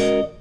you.